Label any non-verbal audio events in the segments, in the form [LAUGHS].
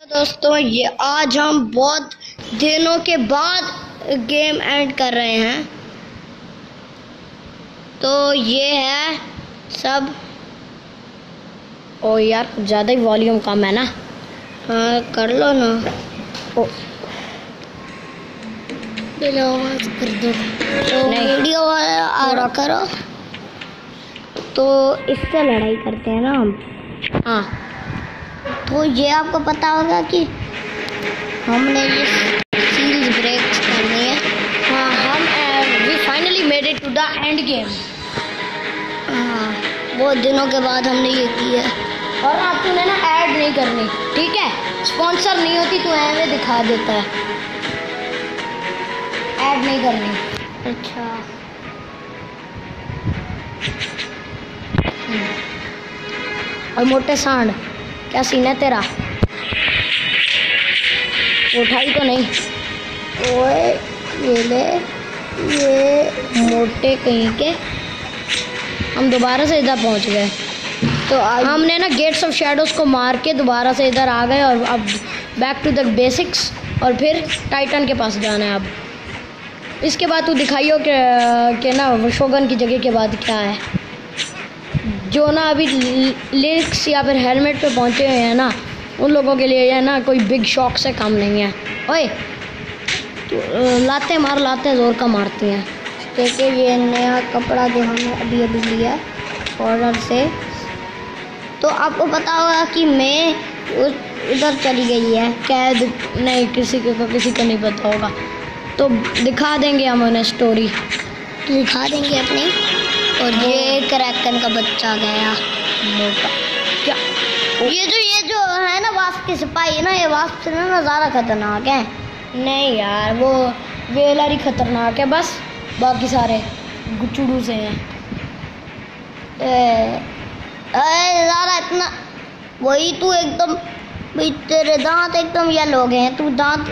दोस्तों ये आज हम बहुत दिनों के बाद गेम एंड कर रहे हैं। तो ये है सब। ओ यार ज़्यादा ही वॉल्यूम कम है ना। हाँ कर लो ना। ओ। बिना आवाज़ कर दो। तो वीडियो आ करो। तो इससे लड़ाई करते हैं ना हम। हाँ। तो ये आपको पता होगा कि हमने ये सील्स ब्रेक करनी है। हाँ हम we finally made it to the end game हाँ बहुत दिनों के बाद हमने ये किया और अब तूने ना ऐड नहीं करनी ठीक है? स्पॉन्सर नहीं होती तू ऐਵੇਂ दिखा देता है। ऐड नहीं करनी। अच्छा। और मोटे सांड क्या सीन है तेरा? उठाई तो नहीं। ओए ये ले ये मोटे कहीं के। हम दोबारा से इधर पहुँच गए। तो हमने ना गेट्स ऑफ़ शेडोज को मार के दोबारा से इधर आ गए और अब बैक टू द बेसिक्स और फिर टाइटन के पास जाना है अब। इसके बाद तू दिखाइयो कि कि ना शोगन की जगह के बाद क्या है। जो ना अभी लिरिक्स या फिर हेलमेट पे पहुँचे हुए हैं ना उन लोगों के लिए ये ना कोई बिग शॉक से काम नहीं है। ओए तू लाते मार लाते ज़ोर का मारती हैं। देखिए ये नया कपड़ा जो हमने अभी अभी लिया ऑर्डर से। तो आपको पता होगा कि मैं उधर चली गई है। कैद नहीं किसी को किसी को नहीं पता होगा। तो दिखा देंगे हम उन्हें स्टोरी दिखा देंगे अपनी। और ये क्रैकन का बच्चा गया। मोटा। क्या? ये जो ये जो है ना वास्प की सिपाही ना, ये वास्प से ना ज़्यादा खतरनाक है। नहीं यार, वो वेलर ही खतरनाक है, बस। बाकी सारे गुचुड़ू से हैं। ज़्यादा इतना, वही तू एकदम, भाई तेरे दांत एकदम येलो हो गए हैं, तू दांत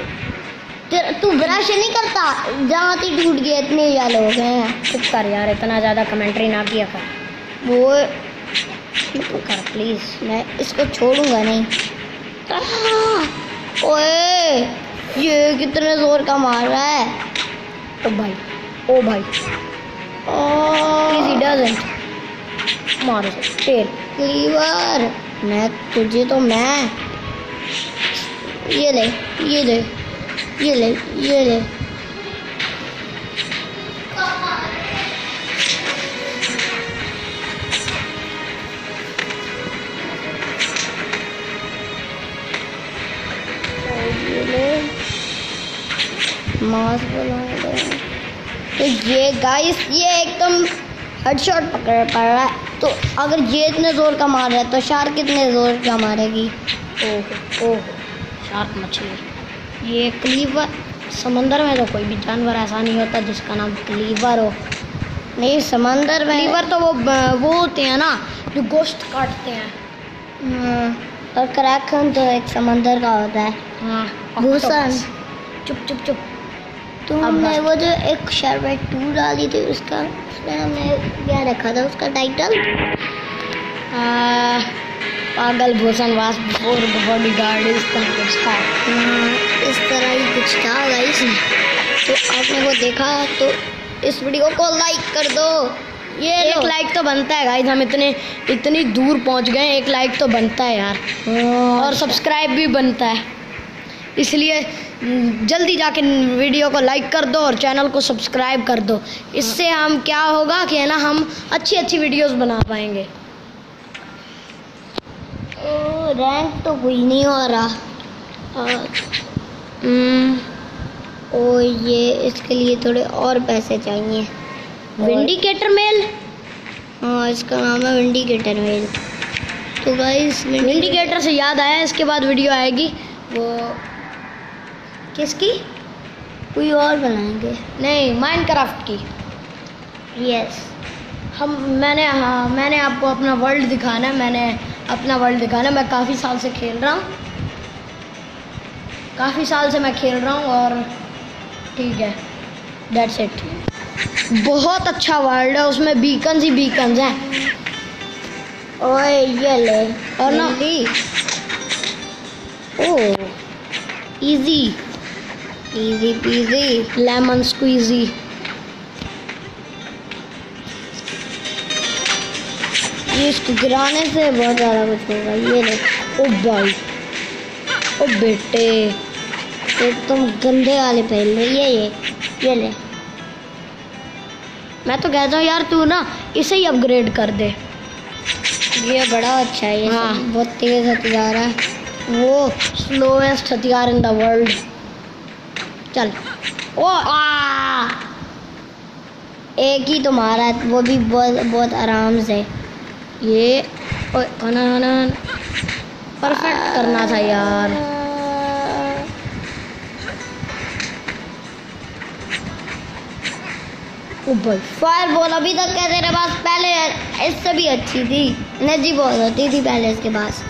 तू ब्रश नहीं करता? दांत ही टूट गए इतने येलो हो गए हैं। चुप कर यार, इतना ज़्यादा कमेंट्री ना किया कर। वो चुप कर प्लीज़ मैं इसको छोड़ूँगा नहीं। ओए, ये कितने ज़ोर का मार रहा है। ओ भाई ओ भाई। इजी डजंट मारो टेल क्लीवर मैं, तुझे तो मैं। ये ले ये ले ये ले ये ले तो ये गाइस ये एकदम हेडशॉट पकड़ पड़ रहा है तो अगर ये इतने ज़ोर का मार रहा है तो शार्क कितने ज़ोर का मारेगी ओह ओह शार्क मछली ये क्लीवर समंदर में तो कोई भी जानवर ऐसा नहीं होता जिसका नाम क्लीवर हो। नहीं समंदर में क्लीवर तो वो वो होते हैं ना जो गोश्त काटते हैं। हाँ, और क्रैकन तो एक समंदर का होता है। हाँ भूषण। चुप चुप चुप। तो हमने वो जो एक शरबत टू डाली थी उसका उसमें हमने क्या रखा था उसका टाइटल पागल भूषण वास फोर बॉडी गार्ड इस तरह कुछ था। हाँ, इस तरह ही कुछ था गाइस तो आपने वो देखा तो इस वीडियो को लाइक कर दो। ये एक लाइक तो बनता है गाइस हम इतने इतनी दूर पहुँच गए एक लाइक तो बनता है यार। हाँ, और सब्सक्राइब भी बनता है। इसलिए जल्दी जाके वीडियो को लाइक कर दो और चैनल को सब्सक्राइब कर दो। इससे हम क्या होगा कि है ना हम अच्छी अच्छी वीडियोस बना पाएँगे। रैंक तो कोई नहीं हो रहा। और हम्म, ओ ये इसके लिए थोड़े और पैसे चाहिए। विंडिकेटर मेल हाँ इसका नाम है विंडिकेटर मेल तो गाइस विंडिकेटर से याद आया इसके बाद वीडियो आएगी। वो किसकी? कोई और बनाएँगे। नहीं माइनक्राफ्ट की। यस हम मैंने हाँ मैंने आपको अपना वर्ल्ड दिखाना है मैंने अपना वर्ल्ड दिखाना। मैं काफ़ी साल से खेल रहा हूँ। काफ़ी साल से मैं खेल रहा हूँ और ठीक है। दैट्स इट बहुत अच्छा वर्ल्ड है। उसमें बीकन्स ही बीकन्स हैं। ओए ये ले। और ना ओ easy easy peasy lemon squeezy ये इसको गिराने से बहुत ज़्यादा कुछ होगा ये ले। ओ भाई। ओ बेटे। एक तुम गंदे वाले पहन लो। ये ये ये ले। मैं तो कहता हूँ यार तू ना इसे ही अपग्रेड कर दे। ये बड़ा अच्छा है ये हाँ। बहुत तेज हथियार है। वो स्लोएस्ट हथियार इन द वर्ल्ड चल। ओ आ! एक ही तुम्हारा है वो भी बहुत बहुत आराम से। ये परफेक्ट करना था यार। फायर बॉल अभी तक क्या तेरे पास पहले इससे भी अच्छी थी। एनर्जी बहुत होती थी पहले इसके पास।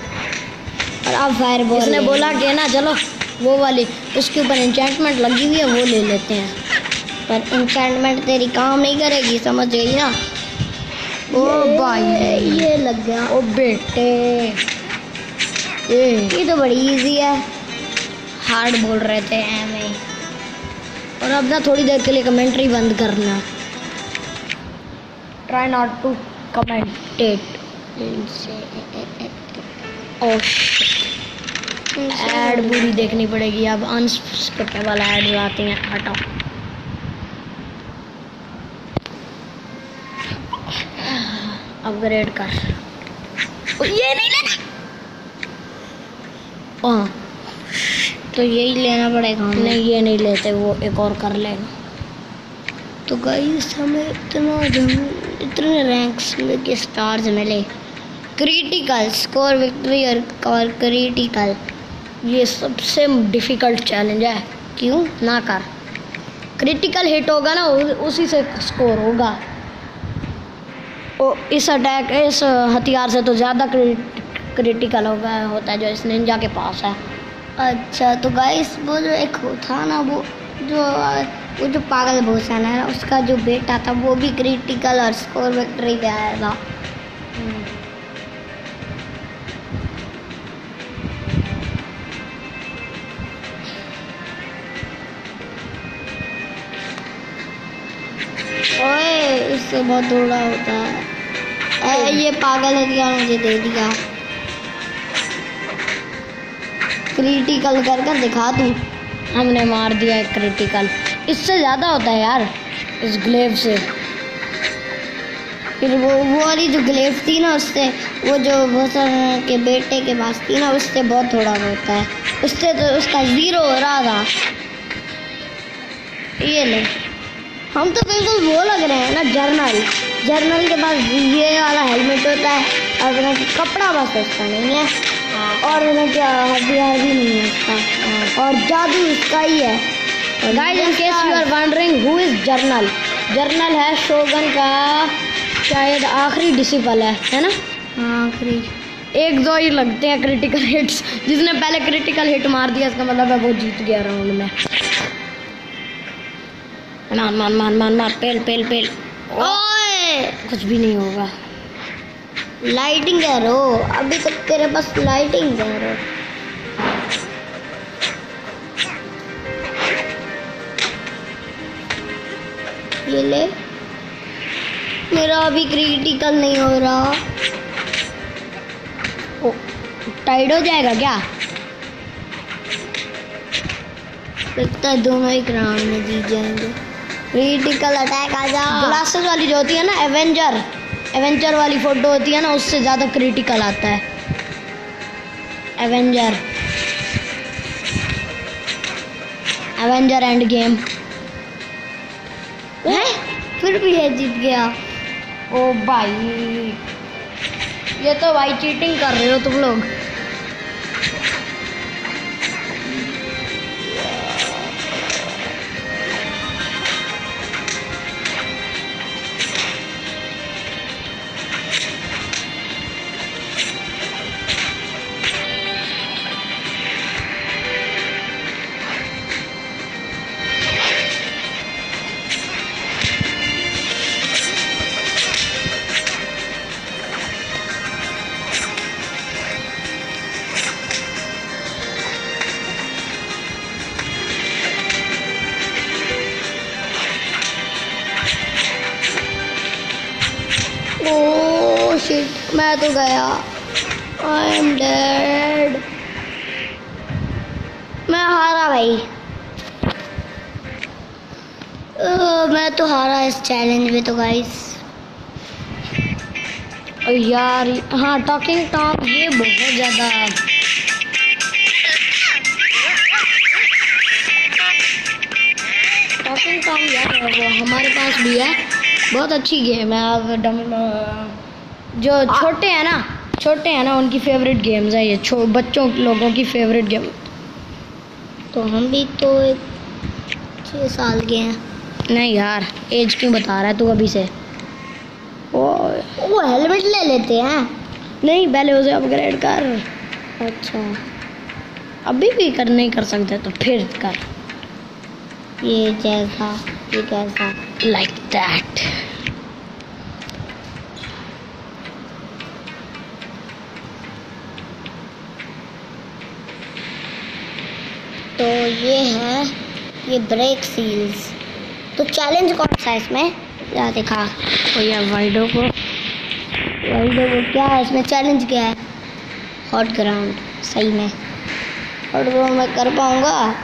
और अब फायर बॉल इसने बोला कि ना चलो वो वाली उसके ऊपर एंचेंटमेंट लगी हुई है वो ले लेते हैं। पर इंचेंटमेंट तेरी काम नहीं करेगी समझ गई ना? ओ भाई। ये लग। गया ओ बेटे। ये ये तो बड़ी इजी है। हार्ड बोल रहे थे एम और अब ना थोड़ी देर के लिए कमेंट्री बंद करना। ट्राई नॉट टू कमेंटेट एड पूरी देखनी पड़ेगी। अब अनस्किपेबल एड आती हैं हटाओ अपग्रेड कर। ये नहीं लेना? हाँ। तो यही लेना पड़ेगा नहीं ये नहीं लेते वो एक और कर लेना। तो गाइस हमें इतना इतने रैंक्स में के स्टार्स मिले। क्रिटिकल स्कोर विक्ट्री और और क्रिटिकल ये सबसे डिफ़िकल्ट चैलेंज है। क्यों? ना कर। क्रिटिकल हिट होगा ना उसी से स्कोर होगा। ओ इस अटैक इस हथियार से तो ज़्यादा क्रिटिकल हो गया होता है जो इस निंजा के पास है। अच्छा तो गाइस वो जो एक था ना, वो जो वो जो पागल भूषण है, उसका जो बेटा था, वो भी क्रिटिकल और स्कोर विक्ट्री पे आया था। इससे बहुत थोड़ा होता है। ए, ये पागल हथियार मुझे दे दिया। क्रिटिकल कर कर दिखा तू हमने मार दिया एक क्रिटिकल इससे ज़्यादा होता है यार इस ग्लेव से। फिर वो वो वाली जो ग्लेव थी ना उससे वो जो भूषण के बेटे के पास थी ना उससे बहुत थोड़ा होता है। उससे तो उसका ज़ीरो हो रहा था। ये ले। हम तो बिल्कुल वो लग रहे हैं ना जर्नल। जर्नल के पास ये वाला हेलमेट होता है और ना कपड़ा बस उसका नहीं है। और ना क्या हथियार भी नहीं है उसका। और जादू उसका ही है। Guys in case you are wondering who is general general है शोगन का शायद आखिरी डिसिपल है है ना? हाँ आखिरी। एक दो ही लगते हैं क्रिटिकल हिट्स जिसने पहले क्रिटिकल हिट मार दिया इसका मतलब है वो जीत गया राउंड में। मान मान मान मान मान पेल पेल पेल। ओए! कुछ भी नहीं होगा। लाइटिंग हो अभी तक तेरे पास लाइटिंग हो ये ले। मेरा अभी क्रिटिकल नहीं हो रहा। ओ, टाइड हो जाएगा क्या? लगता है दोनों एक राउंड में जीत जाएँगे। क्रिटिकल अटैक आ जा। ग्लासेस वाली जो होती है ना एवेंजर एवेंजर वाली फ़ोटो होती है ना उससे ज़्यादा क्रिटिकल आता है। एवेंजर एवेंजर एंड गेम हैं? फिर भी है जीत गया। ओ भाई ये तो भाई चीटिंग कर रहे हो तुम लोग। आई एम डेड मैं हारा भाई। अ, मैं तो हारा इस चैलेंज में तो गाइस यार हाँ टॉकिंग टॉम ये बहुत ज़्यादा टॉकिंग टॉम यार वो हमारे पास भी है। बहुत अच्छी गेम है डम जो छोटे हैं ना छोटे हैं ना उनकी फेवरेट गेम्स है ये छो बच्चों लोगों की फेवरेट गेम तो हम भी तो छः साल के हैं। नहीं यार एज क्यों बता रहा है तू अभी से? ओ वो हेलमेट ले लेते हैं। नहीं पहले उसे अपग्रेड कर। अच्छा। अभी भी कर नहीं कर सकते तो फिर कर। ये जैसा ये कैसा। लाइक दैट तो ये है ये ब्रेक सील्स तो चैलेंज कौन सा है इसमें? क्या देखा। तो वर्ल्डो वाइडो को। वर्ल्डो को क्या है इसमें? चैलेंज क्या है? हॉट ग्राउंड सही में। हॉट ग्राउंड मैं कर पाऊँगा।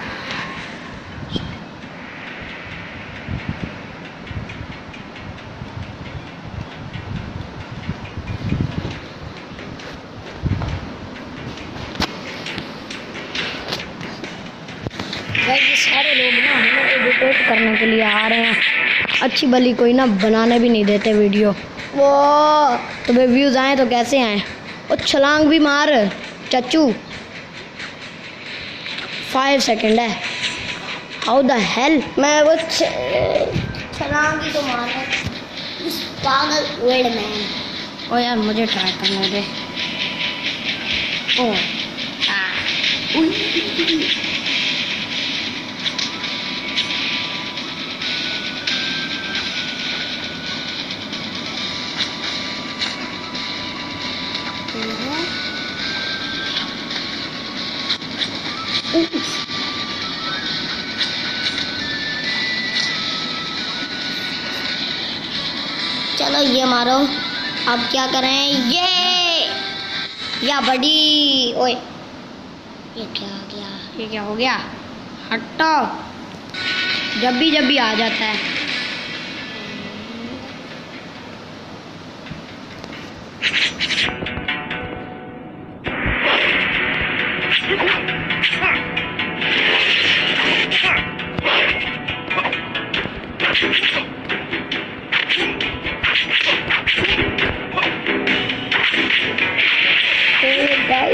करने के लिए आ रहे हैं। अच्छी भली कोई ना बनाने भी नहीं देते वीडियो वो तो वे व्यूज़ आए तो कैसे आए? और छलांग भी मार चच्चू फाइव सेकेंड है। हाउ द हेल मैं वो छलांग तो मारा पागल वेड मैन ओ यार, मुझे ट्राई करने दे। ओ चलो अब क्या करें? ये! या बड़ी! ओए! ये क्या हो गया? ये क्या हो गया? हटो! जब भी जब भी आ जाता है।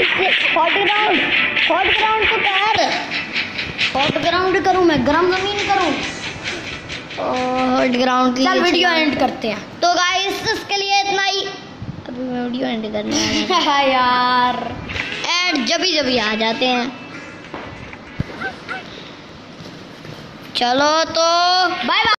हॉट ग्राउंड हॉट ग्राउंड को हॉट ग्राउंड करूँ मैं गरम ज़मीन करूँ। हॉट ग्राउंड चल वीडियो एंड करते हैं। तो गाइस इसके लिए इतना ही। अभी मैं वीडियो एंड करने हूँ। [LAUGHS] यार। आ जाते हैं। चलो तो बाय बाय